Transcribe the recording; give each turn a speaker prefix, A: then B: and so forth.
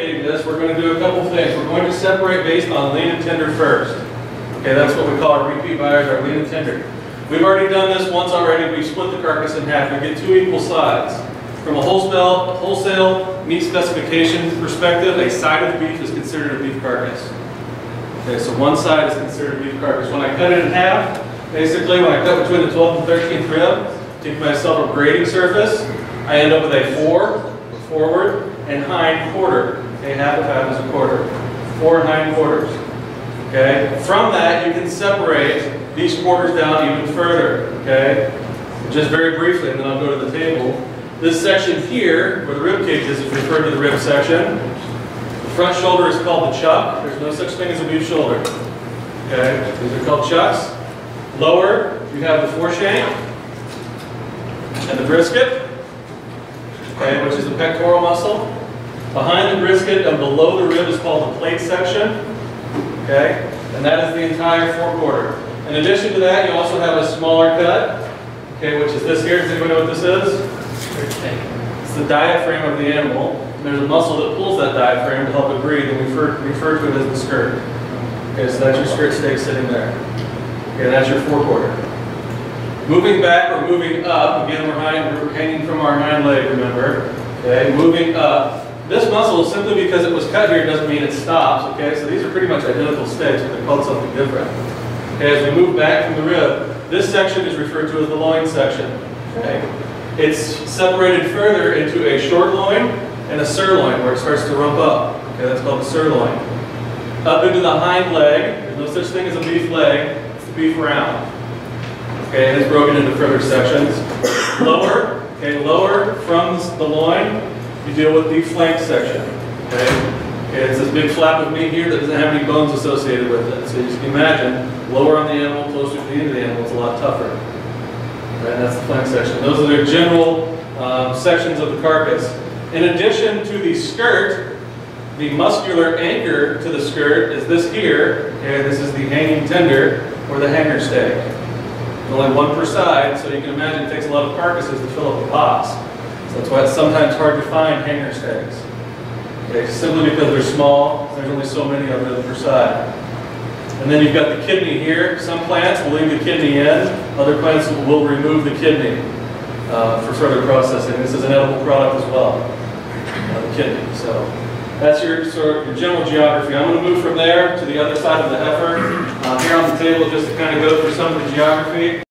A: this, we're going to do a couple things. We're going to separate based on lean and tender first. Okay, that's what we call our repeat buyers, our lean and tender. We've already done this once already. We split the carcass in half. We get two equal sides. From a wholesale, wholesale meat specification perspective, a side of beef is considered a beef carcass. Okay, so one side is considered a beef carcass. When I cut it in half, basically when I cut between the 12th and 13th rib, take myself a grading surface, I end up with a four forward and hind quarter. Okay, half of half is a quarter. Fore and hind quarters. Okay, from that you can separate these quarters down even further. Okay, just very briefly, and then I'll go to the table. This section here, where the rib cage is, is referred to the rib section. The front shoulder is called the chuck. There's no such thing as a beef shoulder. Okay, these are called chucks. Lower, you have the foreshank and the brisket, okay, which is the pectoral muscle. Behind the brisket and below the rib is called the plate section, okay, and that is the entire forequarter. In addition to that, you also have a smaller cut, okay, which is this here. Does anybody know what this is? It's the diaphragm of the animal. And there's a muscle that pulls that diaphragm to help it breathe, and we refer, refer to it as the skirt. Okay, so that's your skirt steak sitting there. Okay, that's your forequarter. Moving back or moving up, again, we're, hind, we're hanging from our hind leg, remember? Okay, moving up. This muscle, simply because it was cut here, doesn't mean it stops, okay? So these are pretty much identical steaks, but they're called something different. Okay, as we move back from the rib, this section is referred to as the loin section, okay? It's separated further into a short loin and a sirloin, where it starts to rump up. Okay, that's called the sirloin. Up into the hind leg, there's no such thing as a beef leg, it's the beef round. Okay, and it's broken into further sections. Lower, okay, lower from the loin, you deal with the flank section. Okay, okay it's this big flap of meat here that doesn't have any bones associated with it. So you can imagine, lower on the animal, closer to the end of the animal, it's a lot tougher. Right, that's the flank section. Those are their general um, sections of the carcass. In addition to the skirt, the muscular anchor to the skirt is this here. Okay, this is the hanging tender or the hanger steak. Only one per side, so you can imagine it takes a lot of carcasses to fill up a box. So that's why it's sometimes hard to find hanger steaks. Okay, simply because they're small, there's only so many of them per side. And then you've got the kidney here. Some plants will leave the kidney in. Other plants will remove the kidney uh, for further processing. This is an edible product as well, uh, the kidney. So that's your sort of your general geography. I'm going to move from there to the other side of the heifer. Uh, here on the table just to kind of go through some of the geography.